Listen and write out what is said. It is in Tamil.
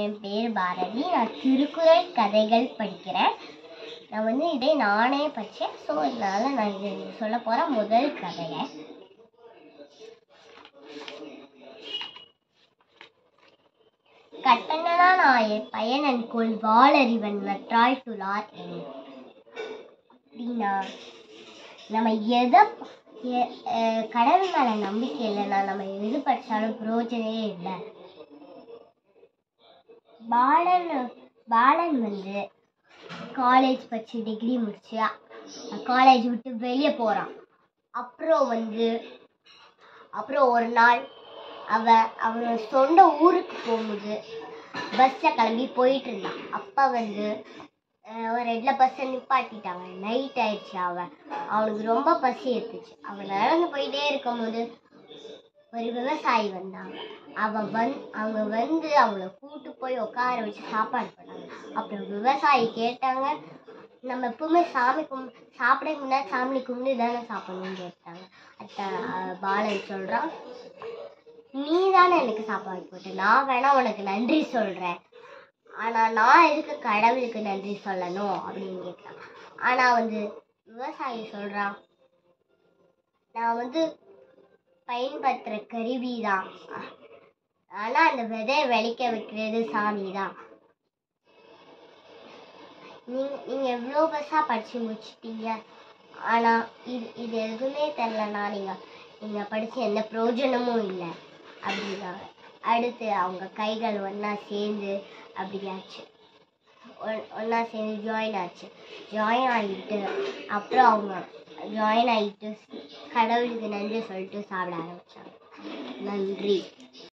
என் பேர் பாரதி. நான் திருக்குறள் கதைகள் படிக்கிறேன். நான் வந்து இதை நானே படித்தேன் ஸோ அதனால நான் இது சொல்ல போகிற முதல் கதையை கட்டணனா நாயர் பயனன் கோல் வாளறிவன் நற்றாய் துளார் அப்படின்னா நம்ம எதை கடவுள் மேல நம்பிக்கை இல்லைன்னா நம்ம எது படித்தாலும் பிரயோஜனமே இல்லை. பாலன் பாலன் வந்து காலேஜ் படிச்சு டிகிரி முடிச்சு காலேஜ் விட்டு வெளியே போகிறான் அப்புறம் வந்து அப்புறம் ஒரு நாள் அவன் அவனோட சொந்த ஊருக்கு போகும்போது பஸ்ஸில் கிளம்பி போயிட்டு இருந்தான். அப்போ வந்து ஒரு ரெட்ல பஸ்ஸை நிப்பாட்டிட்டாங்க. நைட் ஆயிடுச்சு அவன். அவனுக்கு ரொம்ப பசி எடுத்துச்சு. அவன் நடந்து போயிட்டே இருக்கும்போது ஒரு விவசாயி வந்தாங்க. அவள் வந் அவங்க வந்து அவங்கள கூட்டு போய் உட்கார வச்சு சாப்பாடு பண்ணாங்க. அப்புறம் விவசாயி கேட்டாங்க நம்ம எப்பவுமே சாமி கும் சாப்பிட முன்னாடி சாமி கும்பிட்டு தானே சாப்பிடணும்னு கேட்டாங்க. அத்த பாலன் சொல்கிறான் நீ தானே எனக்கு சாப்பாடு போட்ட நான் வேணா உனக்கு நன்றி சொல்றேன். ஆனால் நான் எதுக்கு கடவுளுக்கு நன்றி சொல்லணும்? அப்படின்னு கேட்டான் ஆனால் வந்து விவசாயி சொல்கிறான் நான் வந்து பயன்படுத்துற கருவி தான் ஆனா அந்த விதையை விளைக்க வைக்கிறது சாமி தான் நீங்க நீங்க எவ்வளோ பஸ்ஸா படிச்சு முடிச்சிட்டீங்க? ஆனா இது இது எதுவுமே தெரிலனா நீங்க நீங்க படிச்ச எந்த பிரயோஜனமும் இல்லை. அப்படின்னாங்க அடுத்து அவங்க கைகள் ஒன்றா சேர்ந்து அப்படியாச்சு. ஒன்- ஒன்றா சேர்ந்து ஜாயின் ஆச்சு. ஜாயின் ஆகிட்டு அப்புறம் அவங்க ஜாயின் ஆகிட்டு கடவுளுக்கு நன்றி சொல்லிட்டு சாப்பிட ஆரம்பித்தாங்க நன்றி.